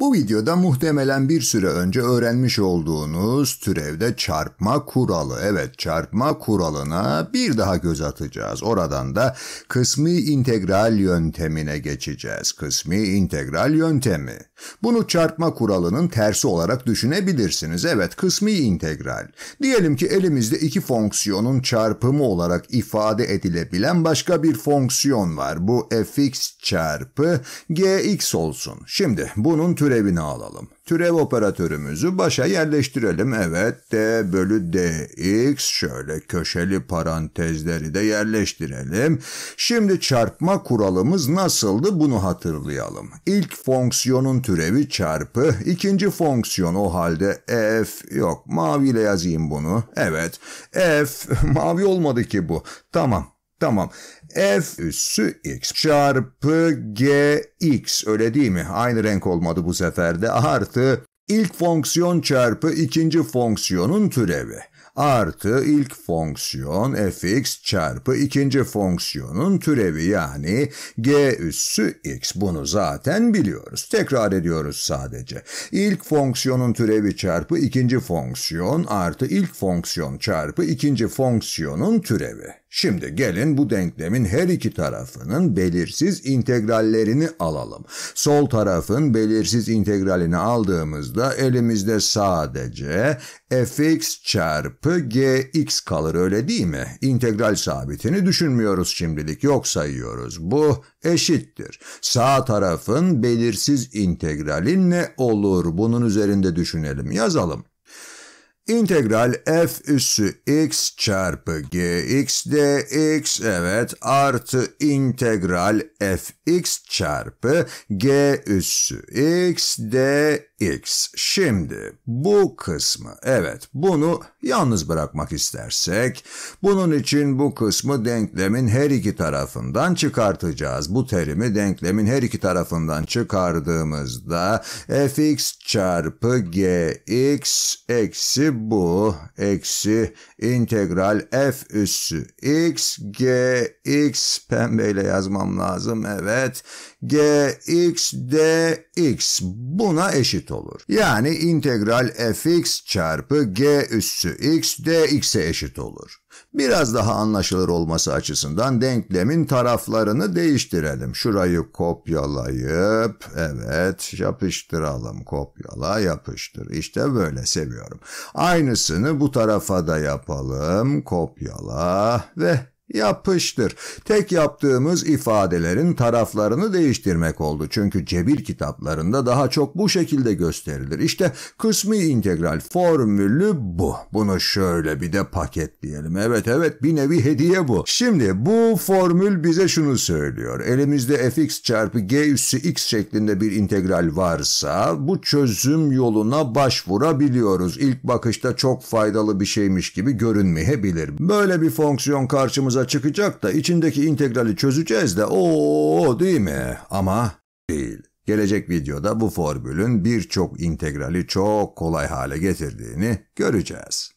Bu videoda muhtemelen bir süre önce öğrenmiş olduğunuz türevde çarpma kuralı, evet çarpma kuralına bir daha göz atacağız. Oradan da kısmi integral yöntemine geçeceğiz. Kısmi integral yöntemi. Bunu çarpma kuralının tersi olarak düşünebilirsiniz. Evet kısmi integral. Diyelim ki elimizde iki fonksiyonun çarpımı olarak ifade edilebilen başka bir fonksiyon var. Bu fx çarpı gx olsun. Şimdi bunun türevini alalım. Türev operatörümüzü başa yerleştirelim. Evet d bölü dx şöyle köşeli parantezleri de yerleştirelim. Şimdi çarpma kuralımız nasıldı bunu hatırlayalım. İlk fonksiyonun türevi çarpı ikinci fonksiyon o halde f yok maviyle yazayım bunu. Evet f mavi olmadı ki bu. Tamam Tamam. F üssü x çarpı gx öyle değil mi? Aynı renk olmadı bu sefer de. Artı ilk fonksiyon çarpı ikinci fonksiyonun türevi artı ilk fonksiyon fx çarpı ikinci fonksiyonun türevi yani g üssü x. Bunu zaten biliyoruz. Tekrar ediyoruz sadece. İlk fonksiyonun türevi çarpı ikinci fonksiyon artı ilk fonksiyon çarpı ikinci fonksiyonun türevi. Şimdi gelin bu denklemin her iki tarafının belirsiz integrallerini alalım. Sol tarafın belirsiz integralini aldığımızda elimizde sadece fx çarpı gx kalır öyle değil mi? İntegral sabitini düşünmüyoruz şimdilik yok sayıyoruz. Bu eşittir. Sağ tarafın belirsiz integrali ne olur? Bunun üzerinde düşünelim. Yazalım. İntegral f üssü x çarpı gx dx evet artı integral fx çarpı g üssü x dx. Şimdi bu kısmı evet bunu yalnız bırakmak istersek bunun için bu kısmı denklemin her iki tarafından çıkartacağız. Bu terimi denklemin her iki tarafından çıkardığımızda fx çarpı gx eksi bu eksi integral f üssü x g x pembeyle yazmam lazım evet. G x. Dx buna eşit olur. Yani integral fx çarpı g üssü x dx'e eşit olur. Biraz daha anlaşılır olması açısından denklemin taraflarını değiştirelim. Şurayı kopyalayıp evet yapıştıralım. Kopyala yapıştır. İşte böyle seviyorum. Aynısını bu tarafa da yapalım. Kopyala ve Yapıştır. Tek yaptığımız ifadelerin taraflarını değiştirmek oldu. Çünkü cebir kitaplarında daha çok bu şekilde gösterilir. İşte kısmi integral formülü bu. Bunu şöyle bir de paketleyelim. Evet evet bir nevi hediye bu. Şimdi bu formül bize şunu söylüyor. Elimizde fx çarpı g üssü x şeklinde bir integral varsa bu çözüm yoluna başvurabiliyoruz. İlk bakışta çok faydalı bir şeymiş gibi görünmeyebilir. Böyle bir fonksiyon karşımıza karşımıza çıkacak da içindeki integrali çözeceğiz de o değil mi? Ama değil. Gelecek videoda bu formülün birçok integrali çok kolay hale getirdiğini göreceğiz.